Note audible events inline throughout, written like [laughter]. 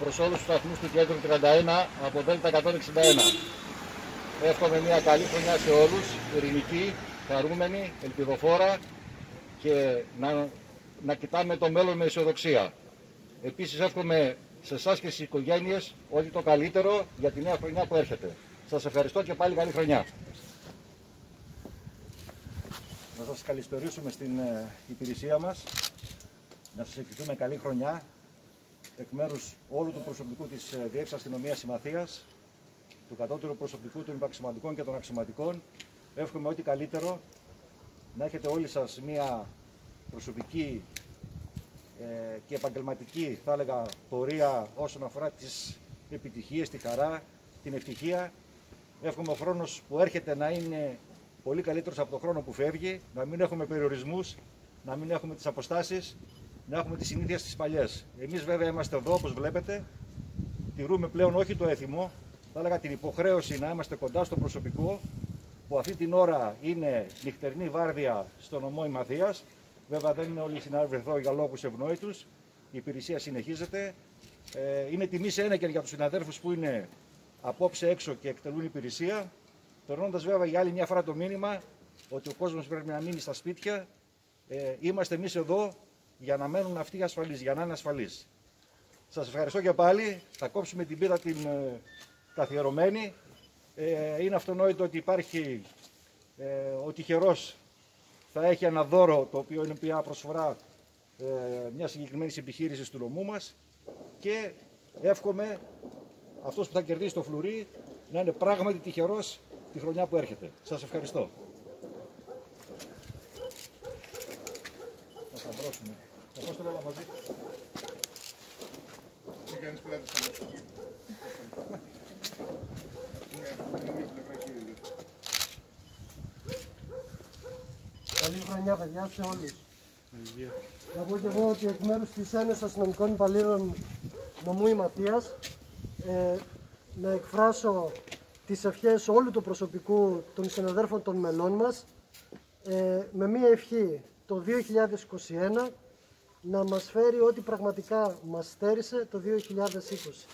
προς όλους τους σταθμούς του κέντρου 31 από Δέλτα 161. Εύχομαι μια καλή χρονιά σε όλους, ειρηνική, χαρούμενη, ελπιδοφόρα και να, να κοιτάμε το μέλλον με αισιοδοξία. Επίσης εύχομαι σε εσάς και στις οικογένειες ό,τι το καλύτερο για τη νέα χρονιά που έρχεται. Σας ευχαριστώ και πάλι καλή χρονιά. Να σας καλησπερίσουμε στην ε, υπηρεσία μας, να σας ευχηθούμε καλή χρονιά εκ μέρους όλου του προσωπικού της ε, Διεύθυνσης Αστυνομίας Συμμαθίας, του κατώτερου προσωπικού των υπαξιωματικών και των αξιωματικών. Εύχομαι ό,τι καλύτερο, να έχετε όλοι σας μία προσωπική ε, και επαγγελματική, θα έλεγα, πορεία όσον αφορά τις επιτυχίες, τη χαρά, την ευτυχία. Εύχομαι ο χρόνος που έρχεται να είναι πολύ καλύτερος από τον χρόνο που φεύγει, να μην έχουμε περιορισμούς, να μην έχουμε τις αποστάσεις, να έχουμε τις συνήθειες τις παλιές. Εμείς βέβαια είμαστε εδώ, όπως βλέπετε, τηρούμε πλέον όχι το έθιμο, θα έλεγα την υποχρέωση να είμαστε κοντά στο προσωπικό, που αυτή την ώρα είναι νυχτερινή βάρδια στο νομό Ημαθίας. Βέβαια δεν είναι όλοι οι συνάδελφοι εδώ για λόγους ευνόητους. Η υπηρεσία συνεχίζεται. Ε, είναι τιμή σε ένα και για τους συναδέλφους που είναι απόψε έξω και εκτελούν υπηρεσία. Περνώντας βέβαια για άλλη μια φορά το μήνυμα ότι ο κόσμος πρέπει να μείνει στα σπίτια. Ε, είμαστε εμείς εδώ για να μένουν αυτοί ασφαλείς, για να είναι ασφαλείς. Σας ευχαριστώ και πάλι. Θα κόψουμε την πίτα την ε, καθιερωμένη. Ε, είναι αυτονόητο ότι υπάρχει ε, ο τυχερός θα έχει ένα δώρο το οποίο είναι μια προσφορά ε, μια συγκεκριμένη επιχείρηση του νομού μας και εύχομαι αυτός που θα κερδίσει το φλουρί να είναι πράγματι τυχερός τη χρονιά που έρχεται. Σας ευχαριστώ. Θα σταυρώσουμε. Θα πώς το λέω μαζί. Τι κάνεις πλάτη στα μάτια. Καλή χρονιά, παιδιά, σε όλους. Να πω και εγώ ότι εκ μέρους της Ένωσης Αστυνομικών Υπαλλήλων νομού Ηματίας ε, να εκφράσω τις ευχές όλου του προσωπικού των συναδέρφων των μελών μας ε, με μία ευχή το 2021 να μας φέρει ό,τι πραγματικά μας στέρισε το 2020.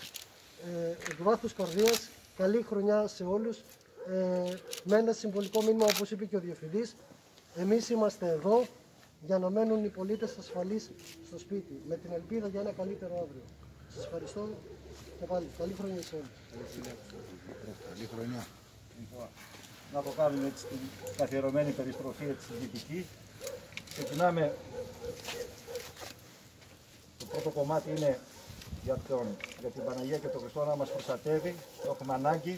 Ε, εκ βάθους καρδίας, καλή χρονιά σε όλους. Ε, με ένα συμβολικό μήνυμα, όπως είπε και ο Διευθυντής, εμείς είμαστε εδώ για να μένουν οι πολίτες ασφαλείς στο σπίτι, με την ελπίδα για ένα καλύτερο αύριο. Σας ευχαριστώ και πάλι. Καλή χρονιά σε όλους. Καλή χρονιά. Λοιπόν, να το κάνουμε έτσι την καθιερωμένη περιστροφή έτσι δυτική. Ξεκινάμε. Το πρώτο κομμάτι είναι για, τον, για την Παναγία και τον Χριστό να μας προστατεύει. Το έχουμε ανάγκη.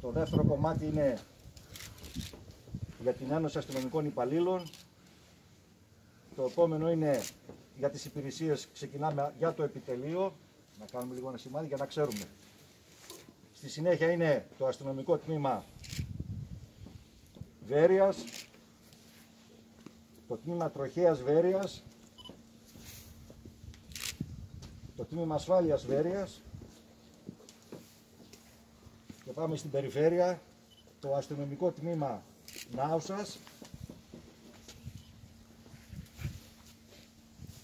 Το δεύτερο κομμάτι είναι για την Ένωση Αστυνομικών Υπαλλήλων. Το επόμενο είναι για τις υπηρεσίες, ξεκινάμε για το επιτελείο, να κάνουμε λίγο ένα σημάδι για να ξέρουμε. Στη συνέχεια είναι το αστυνομικό τμήμα Βέρειας, το τμήμα Τροχέας Βέρειας, το τμήμα Ασφάλειας Βέρειας. Και πάμε στην περιφέρεια, το αστυνομικό τμήμα Νάουσας,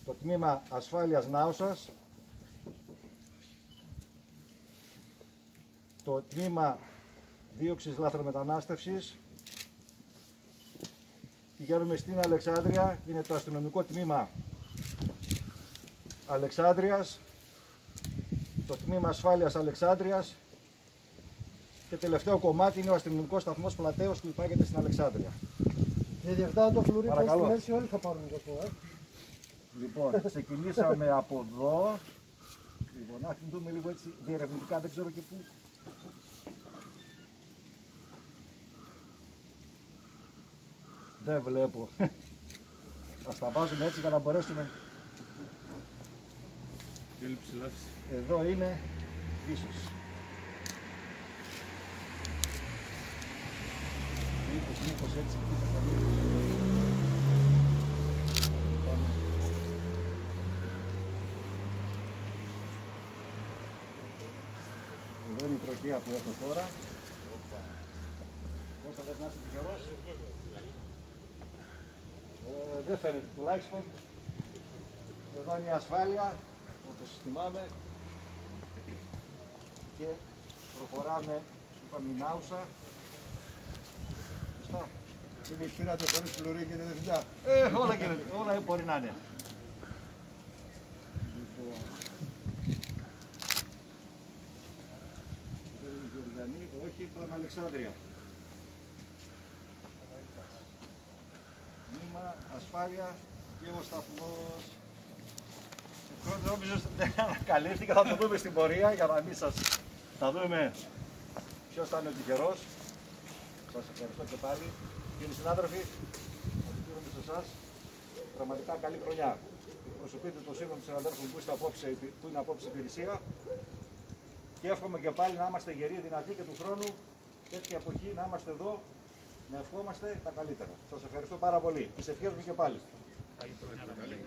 το τμήμα ασφάλειας Νάουσας, το τμήμα δίωξης λάθρομετανάστευσης, πηγαίνουμε στην Αλεξάνδρεια, είναι το αστυνομικό τμήμα Αλεξάνδρειας, το τμήμα ασφάλειας Αλεξάνδρειας και τελευταίο κομμάτι είναι ο αστυνομικός σταθμός Πλατέως που υπάγεται στην Αλεξάνδρεια. Και διεφτάω το φλουρί που στη Παρακαλώ. μέση όλοι θα πάρουν το πω, ε. Λοιπόν, ξεκινήσαμε [laughs] από εδώ. Λοιπόν, να δούμε λίγο έτσι διερευνητικά, δεν ξέρω και πού. Δεν βλέπω. [laughs] Ας τα βάζουμε έτσι για να μπορέσουμε. Έλλειψη λάθη. Εδώ είναι ίσως. Μήπως, μήπως έτσι. Πάμε. Εδώ είναι η τροχία που έχω τώρα. Πώς θα δες να είσαι τυχερός. Ε, δεν φαίνεται τουλάχιστον. Εδώ είναι η ασφάλεια. Όπως θυμάμαι και προχωράμε είπαμε η Νάουσα Σωστά. Είναι πήρατε χωρίς φλουρί και διευθυντά. Ε, όλα, και, όλα μπορεί να είναι. Γιορδανή, όχι, πάμε Αλεξάνδρεια. Νήμα, ασφάλεια και ο σταθμός. Εγώ νόμιζα ότι δεν ανακαλύφθηκα, θα το δούμε στην πορεία για να μην σας... Θα δούμε ποιος θα είναι ο τυχερός. Σας ευχαριστώ και πάλι. Κύριοι συνάδελφοι, οφείλουμε σε εσάς πραγματικά καλή χρονιά. Εκπροσωπείτε το σύνολο των συναδέλφων που, είστε απόψε, που είναι απόψε υπηρεσία και εύχομαι και πάλι να είμαστε γεροί, δυνατοί και του χρόνου τέτοια εποχή να είμαστε εδώ, να ευχόμαστε τα καλύτερα. Σας ευχαριστώ πάρα πολύ. Τις ευχές μου και πάλι. Καλή χρονιά. Καλή χρονιά.